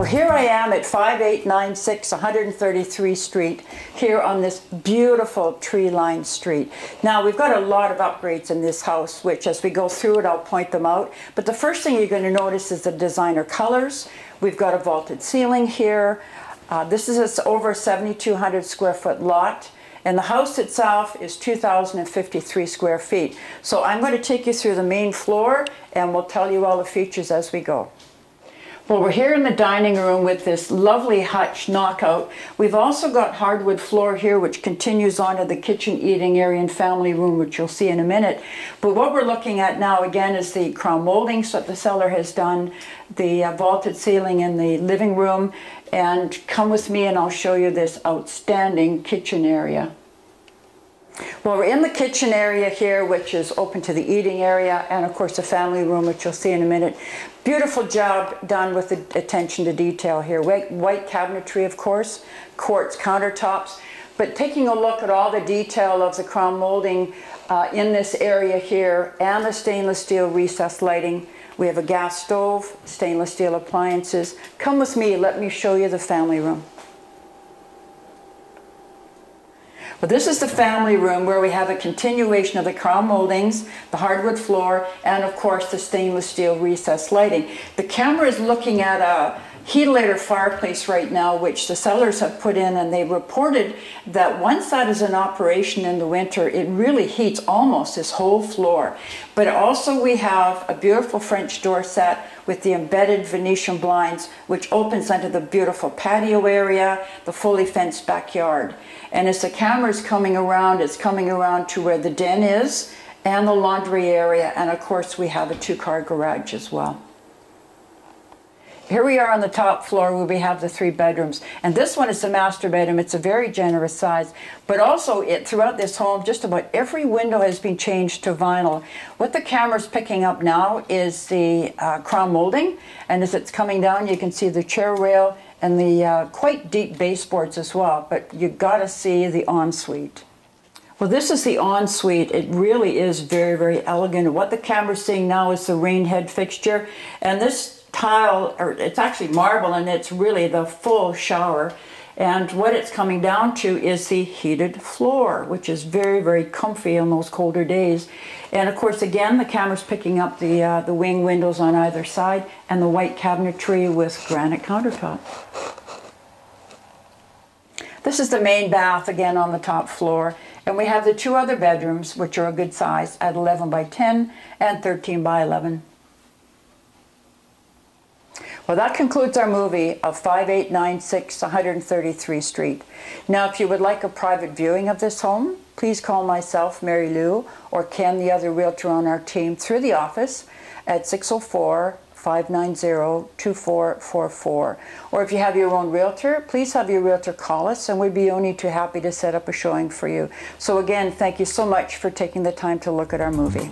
here I am at 5896 133 Street, here on this beautiful tree-lined street. Now, we've got a lot of upgrades in this house, which as we go through it, I'll point them out. But the first thing you're going to notice is the designer colors. We've got a vaulted ceiling here. Uh, this is a, over 7,200 square foot lot. And the house itself is 2,053 square feet. So I'm going to take you through the main floor and we'll tell you all the features as we go. Well, we're here in the dining room with this lovely hutch knockout. We've also got hardwood floor here, which continues on to the kitchen eating area and family room, which you'll see in a minute. But what we're looking at now, again, is the crown moldings that the seller has done, the uh, vaulted ceiling in the living room, and come with me and I'll show you this outstanding kitchen area. Well, we're in the kitchen area here, which is open to the eating area, and of course the family room, which you'll see in a minute. Beautiful job done with the attention to detail here. White, cabinetry, of course, quartz countertops, but taking a look at all the detail of the crown molding uh, in this area here, and the stainless steel recessed lighting. We have a gas stove, stainless steel appliances. Come with me, let me show you the family room. But this is the family room where we have a continuation of the crown moldings, the hardwood floor, and of course the stainless steel recessed lighting. The camera is looking at a Heatilator fireplace right now, which the sellers have put in, and they reported that once that is in operation in the winter, it really heats almost this whole floor. But also we have a beautiful French door set with the embedded Venetian blinds, which opens onto the beautiful patio area, the fully fenced backyard. And as the camera is coming around, it's coming around to where the den is and the laundry area, and of course we have a two-car garage as well. Here we are on the top floor where we have the three bedrooms. And this one is the master bedroom. It's a very generous size. But also, it throughout this home, just about every window has been changed to vinyl. What the camera's picking up now is the uh, crown molding. And as it's coming down, you can see the chair rail and the uh, quite deep baseboards as well. But you've got to see the ensuite. Well, this is the ensuite. It really is very, very elegant. What the camera's seeing now is the rain head fixture. And this tile, or it's actually marble, and it's really the full shower. And what it's coming down to is the heated floor, which is very, very comfy on those colder days. And of course, again, the camera's picking up the, uh, the wing windows on either side and the white cabinetry with granite countertop. This is the main bath again on the top floor. And we have the two other bedrooms, which are a good size at 11 by 10 and 13 by 11. Well, that concludes our movie of 5896 133 Street. Now, if you would like a private viewing of this home, please call myself, Marylou, or Ken, the other realtor on our team, through the office at 604 590 2444. Or if you have your own realtor, please have your realtor call us and we'd be only too happy to set up a showing for you. So, again, thank you so much for taking the time to look at our movie.